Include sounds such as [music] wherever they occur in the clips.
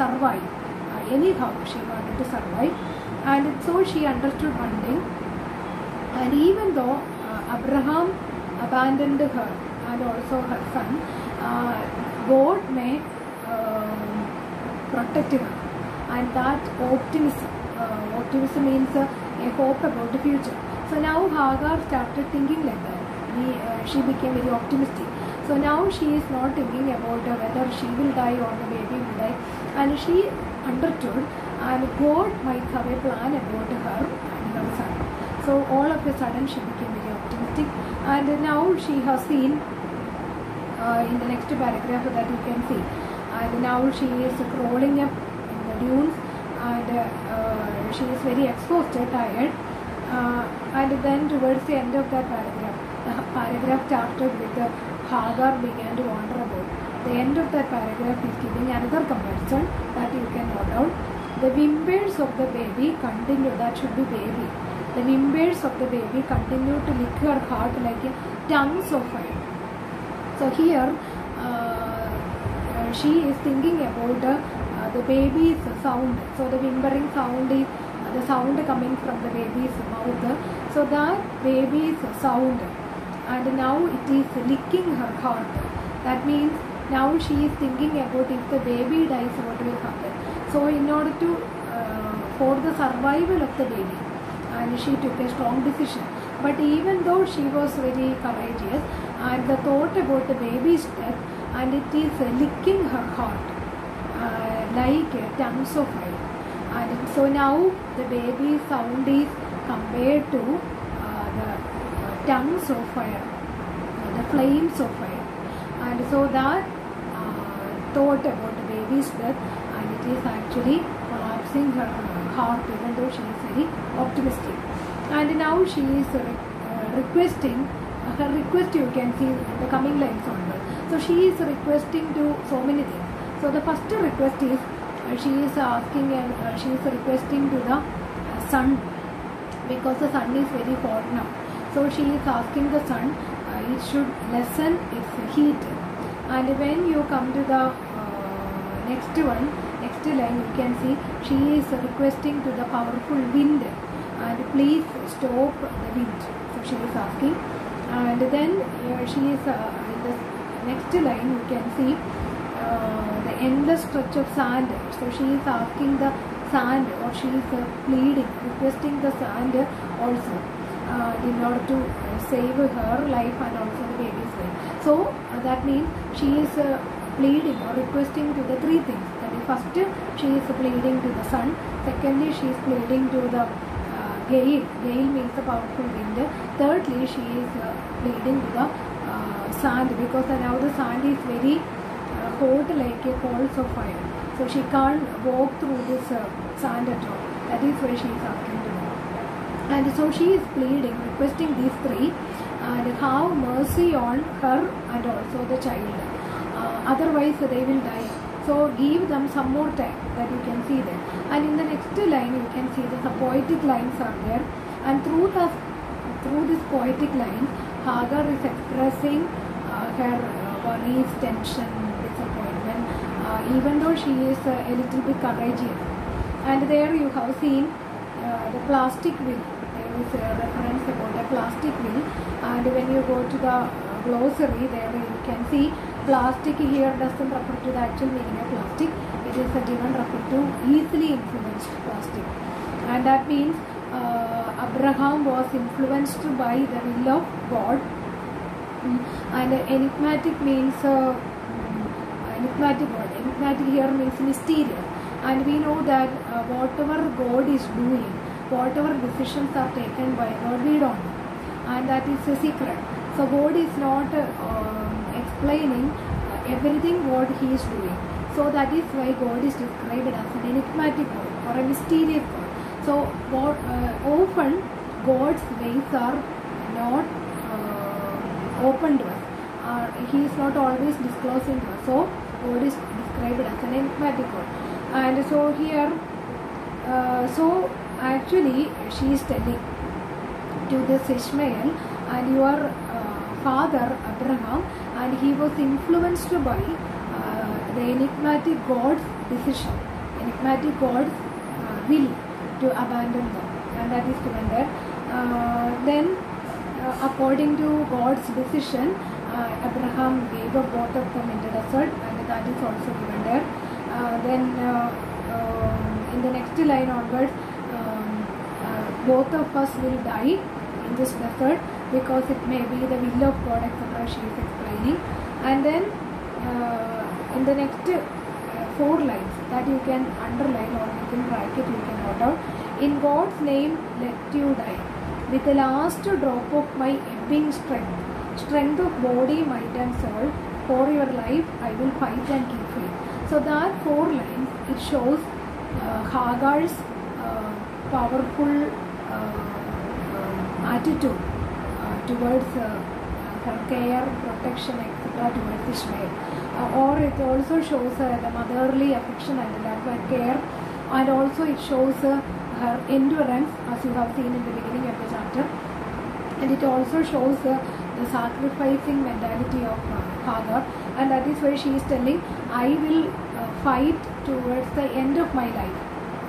survive. Any anyhow, she wanted to survive. And so she understood one thing. And even though uh, Abraham abandoned her and also her son, uh, God may um protect her. And that optimism, uh, optimism means uh, a hope about the future. So now Hagar started thinking like that. He, uh, she became very optimistic. So now she is not thinking about whether she will die or the baby will die. And she understood and God might have a plan about her and her son. So all of a sudden she became very optimistic. And now she has seen uh, in the next paragraph that you can see. And now she is crawling up in the dunes and uh, she is very exhausted, tired. Uh, and then towards the end of that paragraph, the [laughs] paragraph started with the Hagar began to wonder about. The end of that paragraph is giving another comparison that you can note down. The whimpers of the baby continue, that should be baby. The whimpers of the baby continue to lick her heart like a tongues of fire. So here uh, uh, she is thinking about uh, the baby's sound. So the whimpering sound is uh, the sound coming from the baby's mouth. So that baby's sound and now it is licking her heart. That means now she is thinking about if the baby dies what will happen. So in order to uh, for the survival of the baby and she took a strong decision. But even though she was very courageous and the thought about the baby's death and it is licking her heart uh, like tongues of fire. And so now the baby sound is compared to tongues of fire, the flames of fire. And so that uh, thought about the baby's death and it is actually collapsing her heart even though she is very optimistic. And now she is uh, requesting, uh, her request you can see the coming lines onward. So she is requesting to so many things. So the first request is uh, she is asking and uh, she is requesting to the uh, sun because the sun is very hot now. So she is asking the sun uh, it should lessen its heat. And when you come to the uh, next one, next line you can see she is requesting to the powerful wind and please stop the wind. So she is asking and then uh, she is uh, in the next line you can see uh, the endless stretch of sand. So she is asking the sand or she is pleading, requesting the sand also in order to uh, save her life and also the baby's life. So uh, that means she is uh, pleading or requesting to the three things. That is first she is pleading to the sun. Secondly she is pleading to the uh, gale. Gale means the powerful wind. Thirdly she is uh, pleading to the uh, sand because now the sand is very uh, hot like a coals of fire. So she can't walk through this uh, sand at all. That is why she is asking. And so she is pleading, requesting these three and have mercy on her and also the child. Uh, otherwise they will die. So give them some more time that you can see there. And in the next line you can see the poetic lines are there. And through the through this poetic line, Hagar is expressing uh, her uh, worries, tension, disappointment, uh, even though she is uh, a little bit courageous. And there you have seen uh, the plastic wheel. There is a reference about a plastic wheel. And when you go to the uh, glossary, there you can see plastic here doesn't refer to the actual meaning of plastic. It is a given refer to easily influenced plastic. And that means uh, Abraham was influenced by the will of God. Mm. And enigmatic means uh, mm, enigmatic word. Enigmatic here means mysterious. And we know that uh, whatever God is doing, whatever decisions are taken by God, we don't know. And that is a secret. So God is not uh, um, explaining everything what He is doing. So that is why God is described as an enigmatic God or a mysterious God. So God, uh, often God's ways are not uh, open to us. Uh, he is not always disclosing to us. So God is described as an enigmatic God. And so here, uh, so actually she is telling to this Ishmael and your uh, father Abraham and he was influenced by uh, the enigmatic God's decision, enigmatic God's uh, will to abandon them, and that is given there. Uh, then, uh, according to God's decision, uh, Abraham gave up both of them in the desert, and that is also given there. Then, um, in the next line onwards, both of us will die in this desert because it may be the will of God, etc. She is explaining, and then uh, in the next uh, four lines that you can underline or you can bracket, you can note out. In God's name, let you die. With the last drop of my ebbing strength, strength of body, mind, and soul, for your life, I will fight and keep faith. So that four lines it shows uh, Hagar's uh, powerful attitude uh, towards uh, her care, protection, etc. towards Ishmael. Uh, or it also shows uh, the motherly affection and love and care, and also it shows uh, her endurance, as you have seen in the beginning of the chapter, and it also shows uh, the sacrificing mentality of uh, Hagar, and that is why she is telling, I will uh, fight towards the end of my life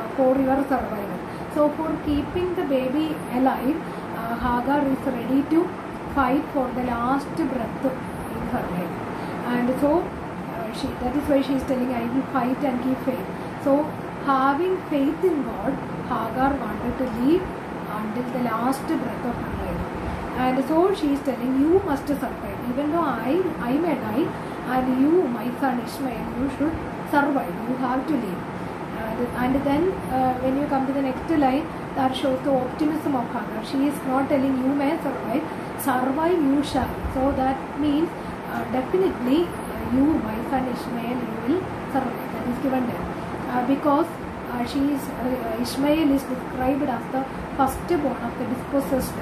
uh, for your survival. So, for keeping the baby alive, uh, Hagar is ready to fight for the last breath in her life. And so, uh, she that is why she is telling, I will fight and keep faith. So, having faith in God, Hagar wanted to live until the last breath of her life. And so she is telling, you must survive. Even though I, I may die, and you, my son Ishmael, you should survive. You have to live. And, and then uh, when you come to the next line, that shows the optimism of Hagar. She is not telling you may survive, survive you shall. So that means uh, definitely uh, you, my son Ishmael, you will survive. That is given there. Uh, because uh, she is uh, Ishmael is described as the firstborn of the dispossessed.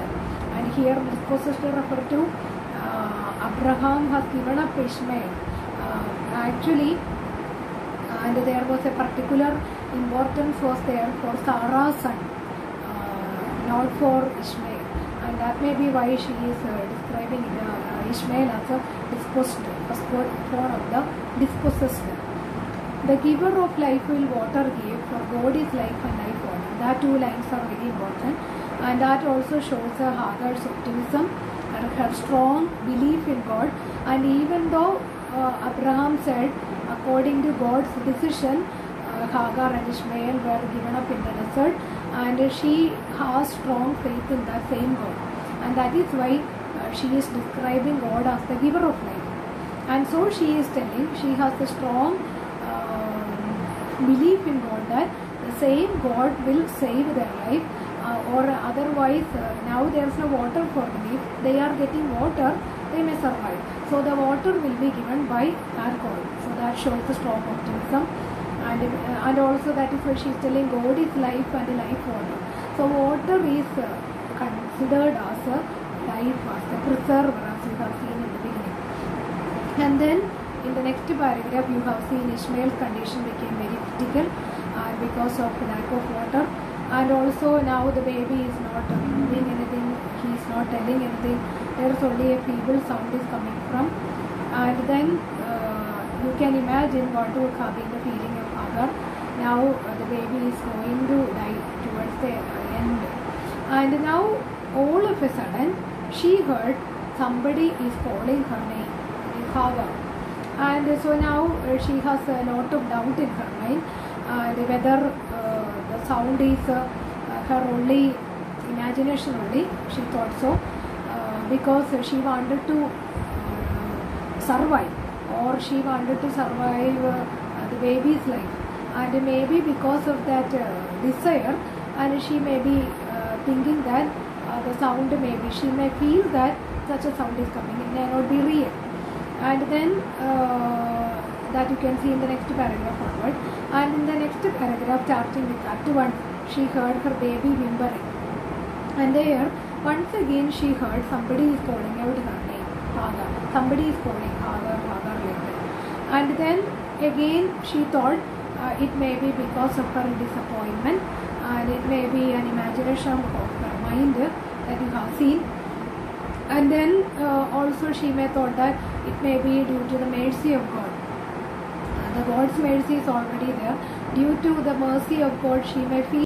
And here dispossessed refer to uh, Abraham has given up Ishmael. Uh, actually, and there was a particular importance was there for Sarah's son, uh, not for Ishmael. And that may be why she is uh, describing uh, Ishmael as a dispossessed, firstborn of the dispossessed. The giver of life will water give, for God is life and life water. That two lines are very important. And that also shows uh, Hagar's optimism and her strong belief in God. And even though uh, Abraham said, according to God's decision, uh, Hagar and Ishmael were given up in the desert, and she has strong faith in that same God. And that is why uh, she is describing God as the giver of life. And so she is telling, she has a strong uh, belief in God that the same God will save their life. Uh, or otherwise, uh, now there is no water for them. If they are getting water, they may survive. So the water will be given by God. So that shows the strong optimism. And, uh, and also that is she is telling God is life and life water. So water is uh, considered as a life, as a preserver, as you have seen in the beginning. And then in the next paragraph, you have seen Ishmael's condition became very critical uh, because of lack of water. And also now the baby is not doing anything, he is not telling anything. There is only a feeble sound is coming from. And then uh, you can imagine what would have the feeling Now uh, the baby is going to die towards the end. And now all of a sudden she heard somebody is calling her name, Hagar. And so now uh, she has a lot of doubt in her mind whether uh, the sound is her only imagination only, she thought so, because she wanted to survive or she wanted to survive uh, the baby's life. And maybe because of that uh, desire, and she may be uh, thinking that uh, the sound maybe she may feel that such a sound is coming, it may not be real. And then that you can see in the next paragraph forward and in the next paragraph starting with that one she heard her baby whimpering. And there once again she heard somebody is calling out her name Hagar. Somebody is calling Hagar Hagar like and then again she thought it may be because of her disappointment and it may be an imagination of her mind that you have seen and then uh, also she may thought that it may be due to the mercy of God. Uh, the God's mercy is already there. Due to the mercy of God, she may feel